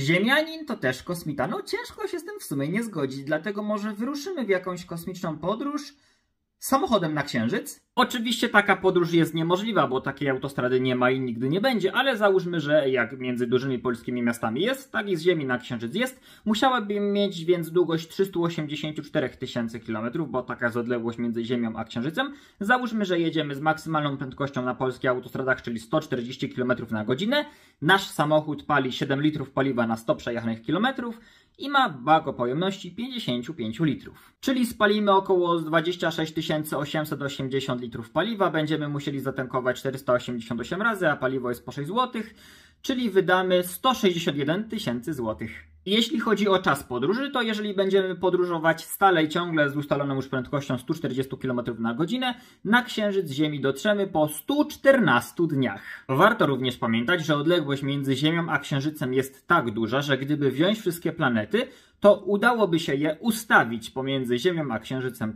Ziemianin to też kosmita. No ciężko się z tym w sumie nie zgodzić, dlatego może wyruszymy w jakąś kosmiczną podróż samochodem na Księżyc? Oczywiście taka podróż jest niemożliwa, bo takiej autostrady nie ma i nigdy nie będzie, ale załóżmy, że jak między dużymi polskimi miastami jest, tak i z Ziemi na Księżyc jest, musiałaby mieć więc długość 384 tysięcy kilometrów, bo taka jest odległość między Ziemią a Księżycem. Załóżmy, że jedziemy z maksymalną prędkością na polskich autostradach, czyli 140 km na godzinę. Nasz samochód pali 7 litrów paliwa na 100 przejechanych kilometrów i ma bak o pojemności 55 litrów. Czyli spalimy około 26 880 litrów paliwa, będziemy musieli zatankować 488 razy, a paliwo jest po 6 zł, czyli wydamy 161 tysięcy złotych. Jeśli chodzi o czas podróży, to jeżeli będziemy podróżować stale i ciągle z ustaloną już prędkością 140 km na godzinę, na Księżyc Ziemi dotrzemy po 114 dniach. Warto również pamiętać, że odległość między Ziemią a Księżycem jest tak duża, że gdyby wziąć wszystkie planety, to udałoby się je ustawić pomiędzy Ziemią a Księżycem